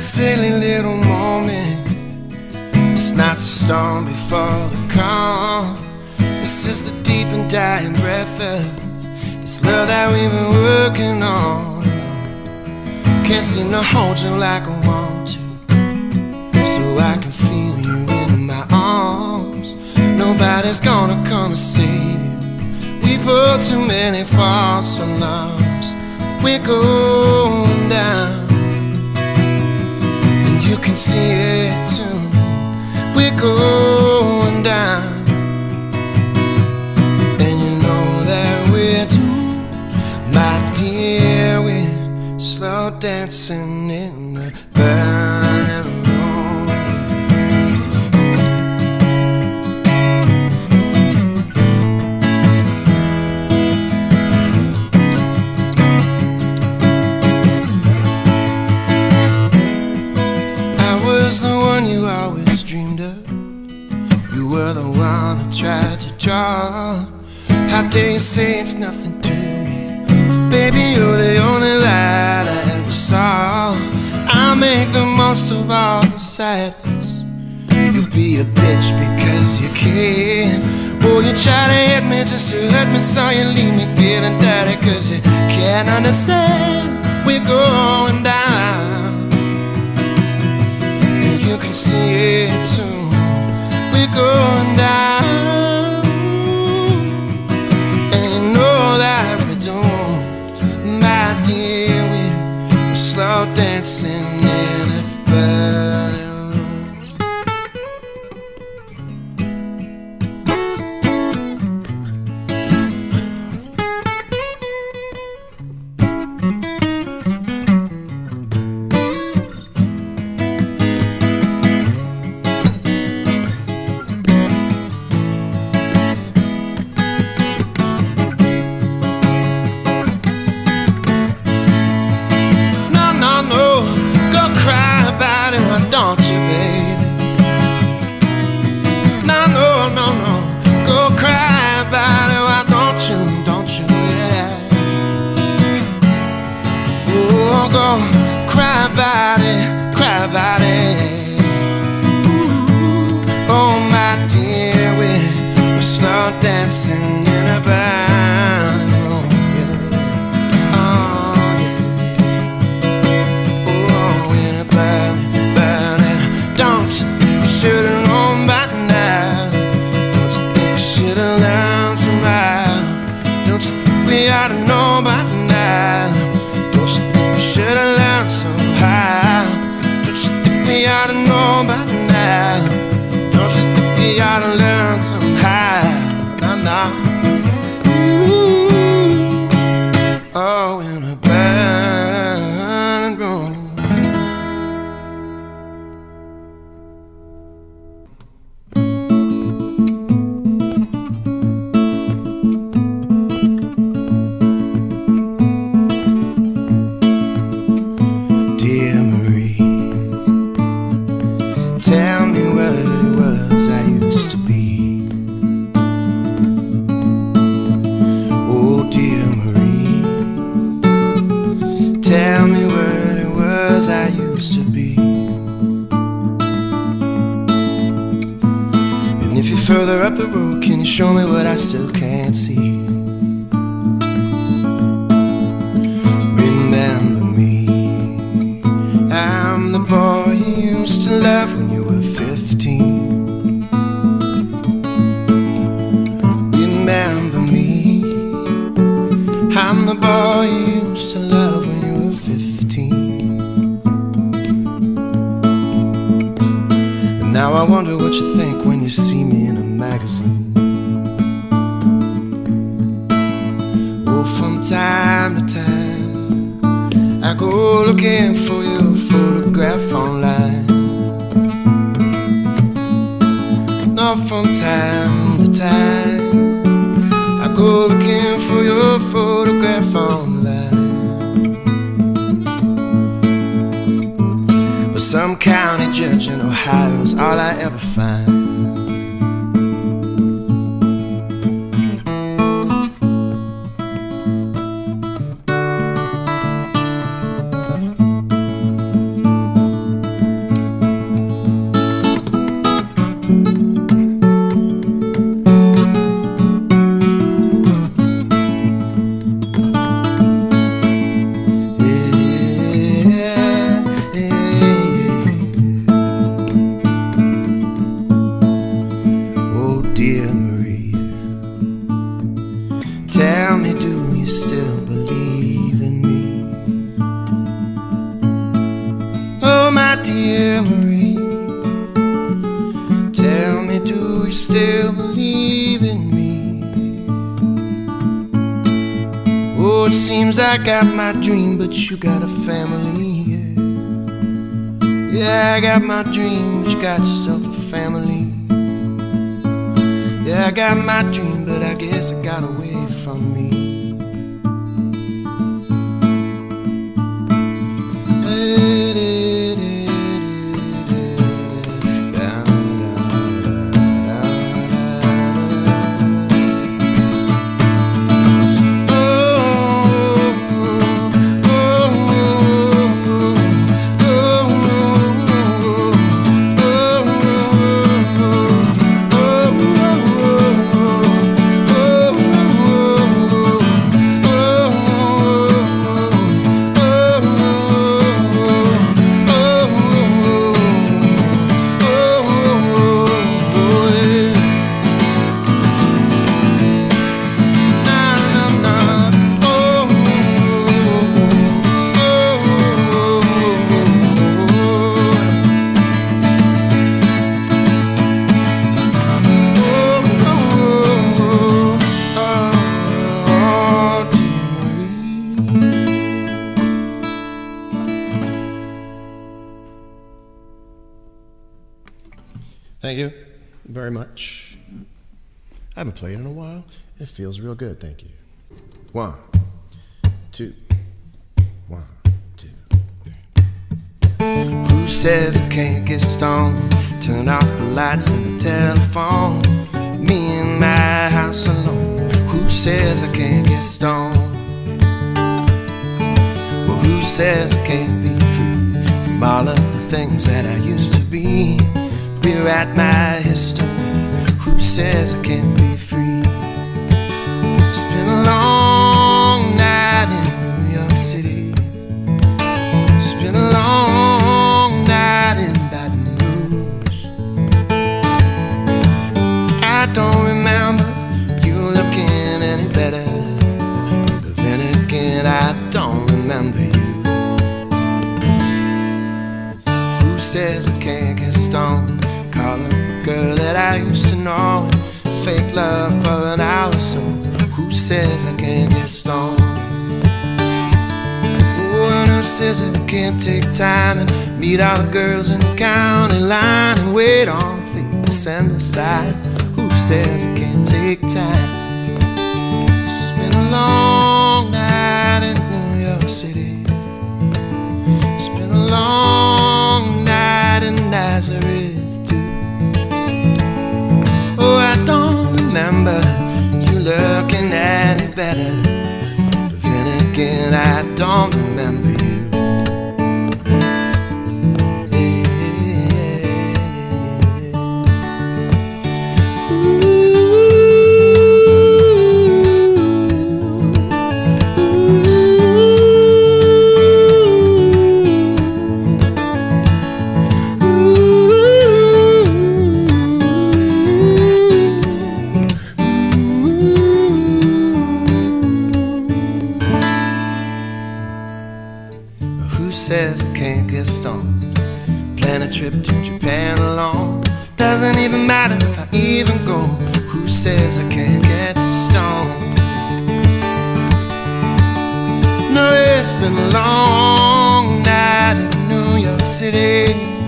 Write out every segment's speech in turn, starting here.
A silly little moment. It's not the storm before the calm. This is the deep and dying breath of this love that we've been working on. Can't seem to hold you like I want to, so I can feel you in my arms. Nobody's gonna come and save you. We put too many false alarms. We're going down, can see it too. We're going down, and you know that we're doomed, my dear. We're slow dancing were the one I tried to draw. How dare you say it's nothing to me? Baby, you're the only light I ever saw. I make the most of all the sadness. You be a bitch because you can. Oh, you try to hit me just to hurt me, so you leave me feeling dirty cause you can't understand. We're going down. And you can see it too. We're go cry about it, cry about it. Oh, my dear, we're, slow dancing in a burning further up the road, can you show me what I still can't see? Remember me. I'm the boy you used to love when you were 15. Remember me. I'm the boy you used to love when you were 15. And now I wonder what you think when you see me magazine. Oh, from time to time, I go looking for your photograph online. No, from time to time, I go looking for your photograph online. But some county judge in Ohio's all I ever find. Believe in me? Oh, it seems I got my dream, but you got a family. Yeah, yeah I got my dream, but you got yourself a family. Yeah, I got my dream, but I guess it got away from me. Thank you very much. I haven't played in a while. It feels real good. Thank you. One, two, one, two. Who says I can't get stoned? Turn off the lights and the telephone. Me in my house alone. Who says I can't get stoned? Well, who says I can't be free from all of the things that I used to be? Rewrite my history. Who says I can't be free? It's been a long night in New York City. It's been a long night in Baton Rouge. I don't remember you looking any better. But then again, I don't remember you. Who says I can't get stoned? A girl that I used to know. Fake love for an hour so. Who says I can't get stoned? One who says I can't take time and meet all the girls in the county line and wait on fate to send a sign. Who says I can't take time? It's been a long night in New York City. It's been a long night in Nazareth. Better. But then again, I don't remember Who says I can't get stoned? Plan a trip to Japan alone. Doesn't even matter if I even go. Who says I can't get stoned? No, it's been a long night in New York City.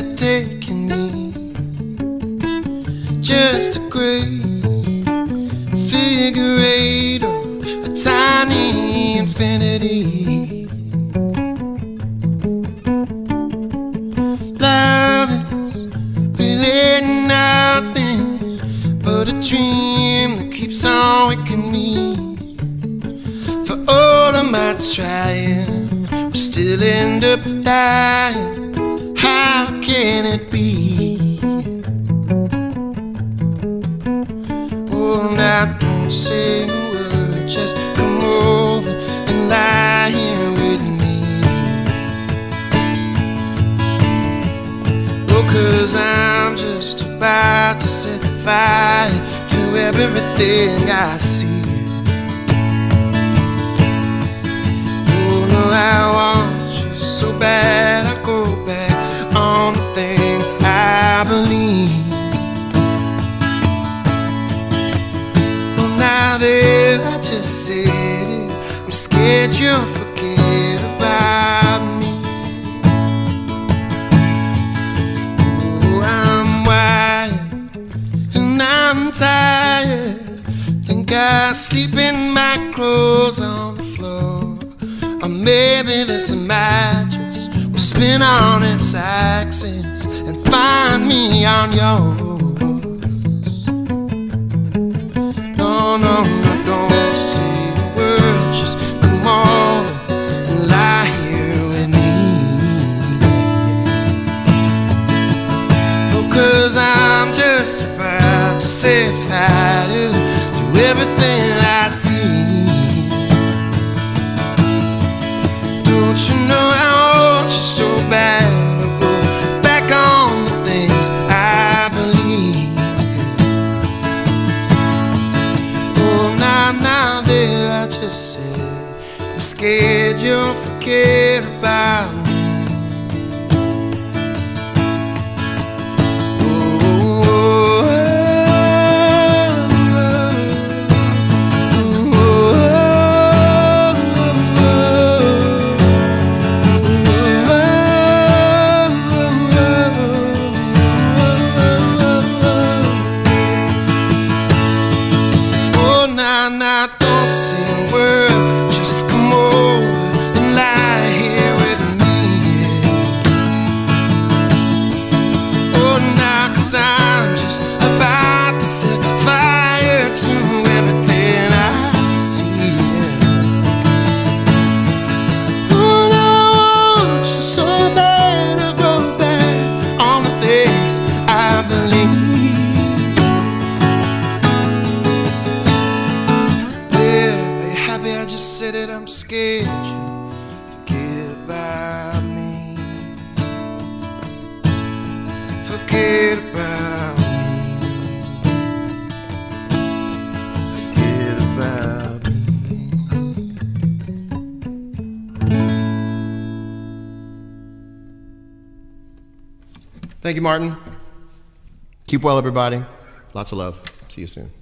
That taking me? Just a great figure eight or a tiny infinity. Love is really nothing but a dream that keeps on waking me. For all of my trying, we still end up dying. How can it be? Oh, now don't say a word, just come over and lie here with me. Oh, cause I'm just about to set fire to everything I see. I sleep in my clothes on the floor, or maybe this mattress will spin on its axis and find me on yours. No, no, no, don't say a word. Just come on and lie here with me. Oh, cause I'm just about to set fire I'm scared you forget about me. Forget about me. Forget about me. Thank you, Martin. Keep well, everybody. Lots of love. See you soon.